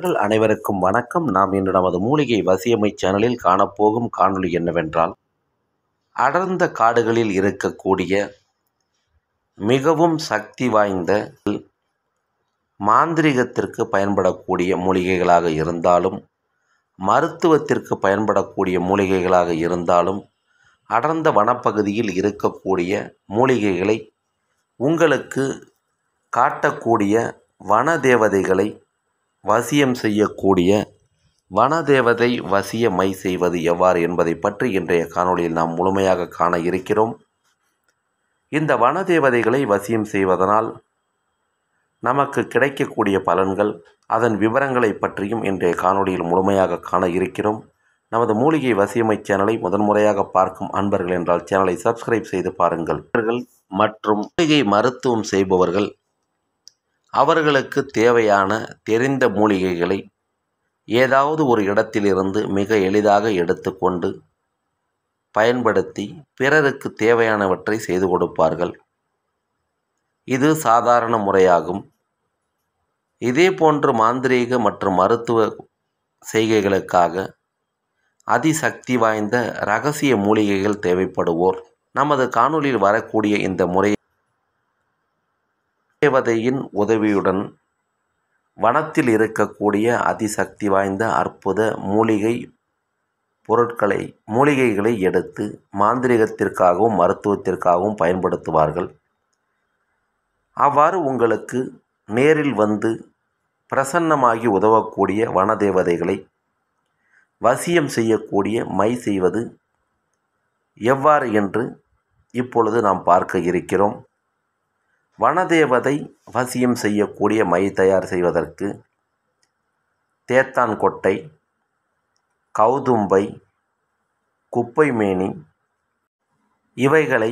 நண்பர்கள் அனைவருக்கும் வணக்கம். நாம் இன்று நமது மூலிகை வசியமை சேனலில் காணப்போகும் காணொளி என்னவென்றால் அடர்ந்த காடுகளில் இருக்கக்கூடிய மிகவும் சக்தி வாய்ந்த மாந்திரிகத்திற்கு பயன்படக்கூடிய மூலிகைகளாக இருந்தாலும் மருத்துவத்திற்கு பயன்படக்கூடிய மூலிகைகளாக இருந்தாலும் அடர்ந்த வனப்பகுதியில் இருக்கக்கூடிய மூலிகைகளை உங்களுக்கு காட்டக்கூடிய வன தேவதைகளை வசியம் செய்யக்கூடிய வனதேவதை வசியமை செய்வது எவ்வாறு என்பதை பற்றி இன்றைய காணொளியில் நாம் முழுமையாக காண இருக்கிறோம். இந்த வனதேவதைகளை வசியம் செய்வதனால் நமக்கு கிடைக்கக்கூடிய பலன்கள் அதன் விவரங்களை பற்றியும் இன்றைய காணொளியில் முழுமையாக காண இருக்கிறோம். நமது மூலிகை வசியமை சேனலை முதன்முறையாக பார்க்கும் அன்பர்கள் என்றால் சேனலை சப்ஸ்கிரைப் செய்து பாருங்கள். மற்றும் மூலிகை மருத்துவம் செய்பவர்கள் அவர்களுக்கு தேவையான தெரிந்த மூலிகைகளை ஏதாவது ஒரு இடத்திலிருந்து மிக எளிதாக எடுத்துக்கொண்டு பயன்படுத்தி பிறருக்கு தேவையானவற்றை செய்து கொடுப்பார்கள். இது சாதாரண முறையாகும். இதே போன்று மாந்திரீக மற்றும் மருத்துவ செய்கைகளுக்காக அதிசக்தி வாய்ந்த ரகசிய மூலிகைகள் தேவைப்படுவோர். நமது காணொலியில் வரக்கூடிய இந்த முறை தேவதையின் உதவியுடன் வனத்தில் இருக்கக்கூடிய அதிசக்தி வாய்ந்த அற்புத மூலிகை பொருட்களை மூலிகைகளை எடுத்து மாந்திரிகத்திற்காகவும் மருத்துவத்திற்காகவும் பயன்படுத்துவார்கள். அவ்வாறு உங்களுக்கு நேரில் வந்து பிரசன்னமாகி உதவக்கூடிய வனதேவதைகளை வசியம் செய்யக்கூடிய மை செய்வது எவ்வாறு என்று இப்பொழுது நாம் பார்க்க இருக்கிறோம். வனதேவதை வசியம் செய்யக்கூடிய மை தயார் செய்வதற்கு தேத்தான் கொட்டை கௌதும்பை குப்பைமேனி இவைகளை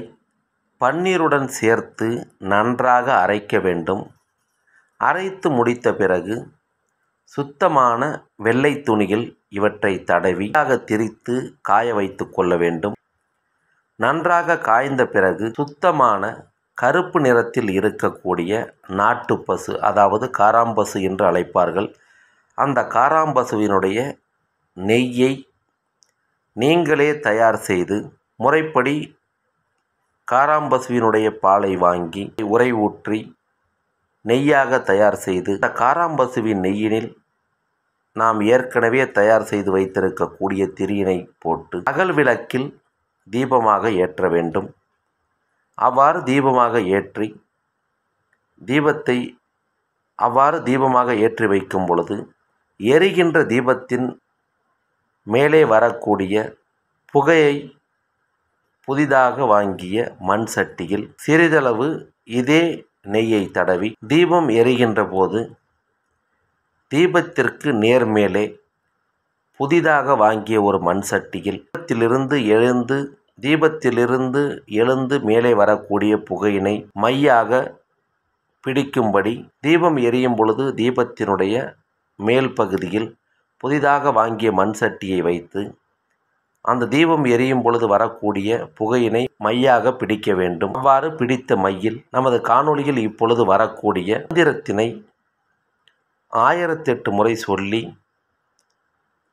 பன்னீருடன் சேர்த்து நன்றாக அரைக்க வேண்டும். அரைத்து முடித்த பிறகு சுத்தமான வெள்ளை துணியில் இவற்றை தடவி திரித்து காய வைத்து கொள்ள வேண்டும். நன்றாக காய்ந்த பிறகு சுத்தமான கருப்பு நிறத்தில் இருக்கக்கூடிய நாட்டு பசு அதாவது காராம்பசு என்று அழைப்பார்கள். அந்த காராம்பசுவினுடைய நெய்யை நீங்களே தயார் செய்து முறைப்படி காராம்பசுவினுடைய பாலை வாங்கி உரை ஊற்றி நெய்யாக தயார் செய்து இந்த காராம்பசுவின் நெய்யினில் நாம் ஏற்கனவே தயார் செய்து வைத்திருக்கக்கூடிய திரியினை போட்டு அகல் விளக்கில் தீபமாக ஏற்ற வேண்டும். அவ்வாறு தீபமாக ஏற்றி தீபத்தை அவ்வாறு தீபமாக ஏற்றி வைக்கும் பொழுது எரிகின்ற தீபத்தின் மேலே வரக்கூடிய புகையை புதிதாக வாங்கிய மண் சட்டியில் சிறிதளவு இதே நெய்யை தடவி தீபம் எரிகின்ற போது தீபத்திற்கு நேர்மேலே புதிதாக வாங்கிய ஒரு மண் சட்டியில் தீபத்திலிருந்து எழுந்து தீபத்திலிருந்து எழுந்து மேலே வரக்கூடிய புகையினை மையாக பிடிக்கும்படி தீபம் எரியும் பொழுது தீபத்தினுடைய மேல் பகுதியில் புதிதாக வாங்கிய மண் சட்டியை வைத்து அந்த தீபம் எரியும் பொழுது வரக்கூடிய புகையினை மையாக பிடிக்க வேண்டும். அவ்வாறு பிடித்த மையில் நமது காணொளியில் இப்பொழுது வரக்கூடிய மந்திரத்தினை ஆயிரத்தெட்டு முறை சொல்லி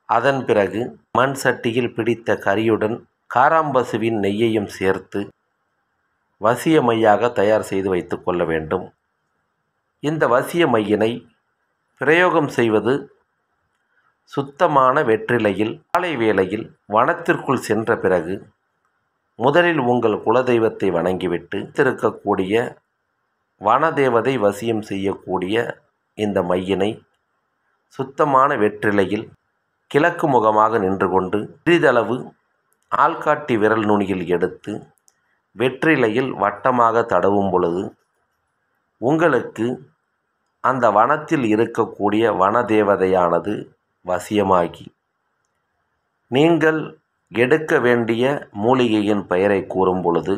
அதன் பிறகு மண் சட்டியில் பிடித்த கரியுடன் காராம்பசுவின் நெய்யையும் சேர்த்து வசிய மையாக தயார் செய்து வைத்து கொள்ள வேண்டும். இந்த வசிய மையினை பிரயோகம் செய்வது சுத்தமான வெற்றிலையில் காலை வேளையில் வனத்திற்குள் சென்ற பிறகு முதலில் உங்கள் குலதெய்வத்தை வணங்கிவிட்டு திருக்கக்கூடிய வனதேவதை வசியம் செய்யக்கூடிய இந்த மையினை சுத்தமான வெற்றிலையில் கிழக்கு முகமாக நின்று கொண்டு சிறிதளவு ஆள்காட்டி விரல் நுனியில் எடுத்து வெற்றிலையில் வட்டமாக தடவும் பொழுது உங்களுக்கு அந்த வனத்தில் இருக்கக்கூடிய வனதேவதையானது வசியமாகி நீங்கள் எடுக்க வேண்டிய மூலிகையின் பெயரை கூறும் பொழுது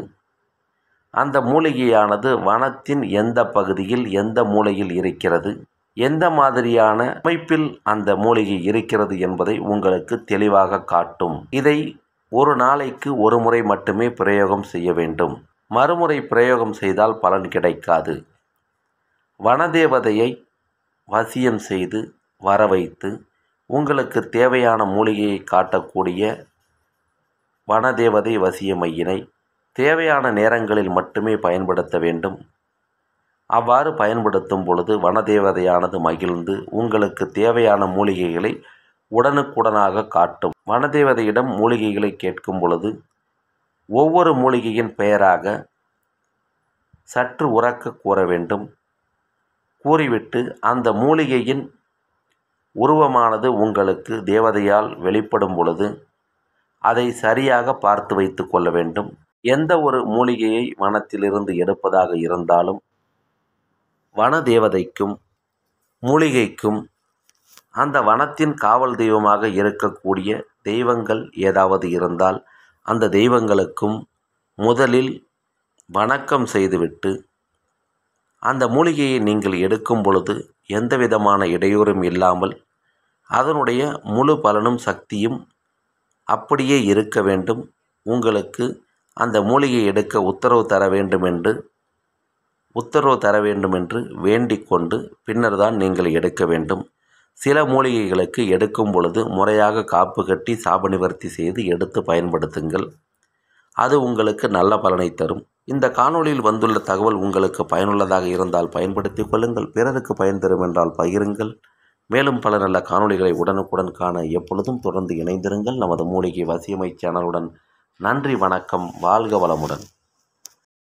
அந்த மூலிகையானது வனத்தின் எந்த பகுதியில் எந்த மூலையில் இருக்கிறது எந்த மாதிரியான அமைப்பில் அந்த மூலிகை இருக்கிறது என்பதை உங்களுக்கு தெளிவாக காட்டும். இதை ஒரு நாளைக்கு ஒரு முறை மட்டுமே பிரயோகம் செய்ய வேண்டும். மறுமுறை பிரயோகம் செய்தால் பலன் கிடைக்காது. வனதேவதையை வசியம் செய்து வர வைத்து உங்களுக்கு தேவையான மூலிகையை காட்டக்கூடிய வனதேவதை வசிய மையினை தேவையான நேரங்களில் மட்டுமே பயன்படுத்த வேண்டும். அவ்வாறு பயன்படுத்தும் பொழுது வனதேவதையானது மகிழ்ந்து உங்களுக்கு தேவையான மூலிகைகளை உடனுக்குடனாக காட்டும். வனதேவதையிடம் மூலிகைகளை கேட்கும் பொழுது ஒவ்வொரு மூலிகையின் பெயராக சற்று உறக்க கூற வேண்டும். கூறிவிட்டு அந்த மூலிகையின் உருவமானது உங்களுக்கு தேவதையால் வெளிப்படும் பொழுது அதை சரியாக பார்த்து வைத்து கொள்ள வேண்டும். எந்த ஒரு மூலிகையை வனத்திலிருந்து எடுப்பதாக இருந்தாலும் வன தேவதைக்கும் மூலிகைக்கும் அந்த வனத்தின் காவல் தெய்வமாக இருக்கக்கூடிய தெய்வங்கள் ஏதாவது இருந்தால் அந்த தெய்வங்களுக்கும் முதலில் வணக்கம் செய்துவிட்டு அந்த மூலிகையை நீங்கள் எடுக்கும் பொழுது எந்த விதமான இடையூறும் இல்லாமல் அதனுடைய முழு பலனும் சக்தியும் அப்படியே இருக்க வேண்டும். உங்களுக்கு அந்த மூலிகை எடுக்க உத்தரவு தர வேண்டும் என்று உத்தரவு தர வேண்டும் என்று வேண்டிக் கொண்டு பின்னர் தான் நீங்கள் எடுக்க வேண்டும். சில மூலிகைகளுக்கு எடுக்கும் பொழுது முறையாக காப்பு கட்டி சாப நிவர்த்தி செய்து எடுத்து பயன்படுத்துங்கள். அது உங்களுக்கு நல்ல பலனை தரும். இந்த காணொளியில் வந்துள்ள தகவல் உங்களுக்கு பயனுள்ளதாக இருந்தால் பயன்படுத்திக் கொள்ளுங்கள். பிறருக்கு பயன் தரும் என்றால் பகிருங்கள். மேலும் பல நல்ல காணொளிகளை உடனுக்குடன் காண எப்பொழுதும் தொடர்ந்து இணைந்திருங்கள். நமது மூலிகை வசியமை சேனலுடன் நன்றி வணக்கம் வாழ்க வளமுடன்.